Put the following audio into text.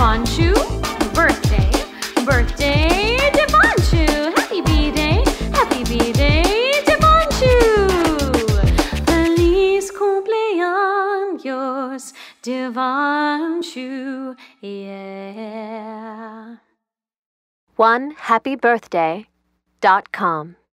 Devonshu, Birthday, birthday, Devonshu, Happy B-Day, happy B-Day, Devanshu. Feliz cumpleaños, Devonshu. Yeah. One happy birthday dot com.